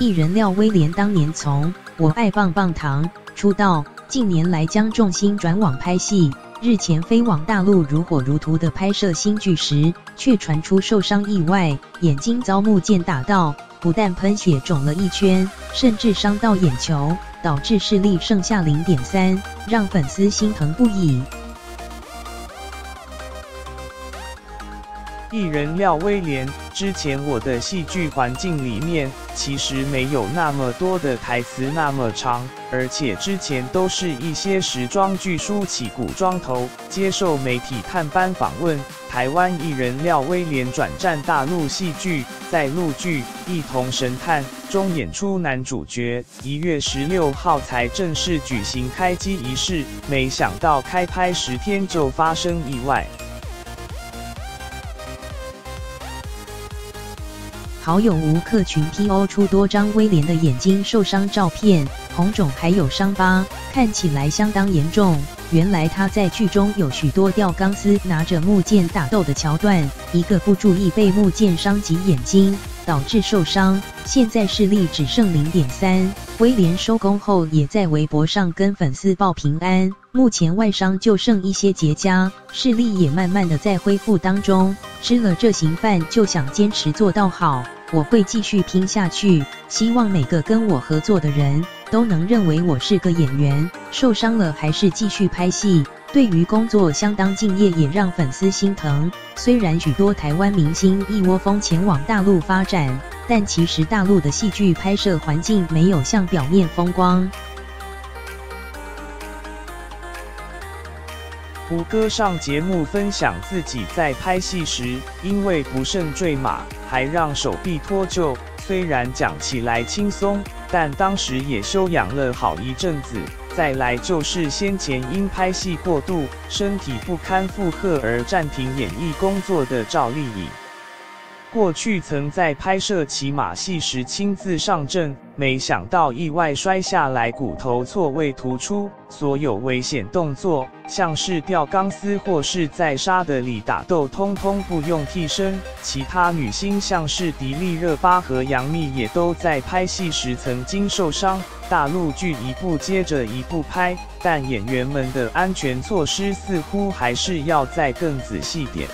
艺人廖威廉当年从《我爱棒棒糖》出道，近年来将重心转往拍戏。日前飞往大陆如火如荼的拍摄新剧时，却传出受伤意外，眼睛遭木剑打到，不但喷血肿了一圈，甚至伤到眼球，导致视力剩下零点三，让粉丝心疼不已。艺人廖威廉，之前我的戏剧环境里面其实没有那么多的台词那么长，而且之前都是一些时装剧梳起古装头，接受媒体探班访问。台湾艺人廖威廉转战大陆戏剧，在陆剧《一同神探》中演出男主角，一月十六号才正式举行开机仪式，没想到开拍十天就发生意外。好友吴克群 P.O 出多张威廉的眼睛受伤照片，红肿还有伤疤，看起来相当严重。原来他在剧中有许多吊钢丝、拿着木剑打斗的桥段，一个不注意被木剑伤及眼睛，导致受伤。现在视力只剩零点三。威廉收工后也在微博上跟粉丝报平安，目前外伤就剩一些结痂，视力也慢慢的在恢复当中。吃了这行饭就想坚持做到好，我会继续拼下去。希望每个跟我合作的人都能认为我是个演员，受伤了还是继续拍戏。对于工作相当敬业，也让粉丝心疼。虽然许多台湾明星一窝蜂前往大陆发展，但其实大陆的戏剧拍摄环境没有像表面风光。胡歌上节目分享自己在拍戏时，因为不慎坠马，还让手臂脱臼。虽然讲起来轻松，但当时也休养了好一阵子。再来就是先前因拍戏过度，身体不堪负荷而暂停演艺工作的赵丽颖。过去曾在拍摄骑马戏时亲自上阵，没想到意外摔下来，骨头错位突出，所有危险动作，像是吊钢丝或是在沙的里打斗，通通不用替身。其他女星像是迪丽热巴和杨幂也都在拍戏时曾经受伤。大陆剧一部接着一部拍，但演员们的安全措施似乎还是要再更仔细点。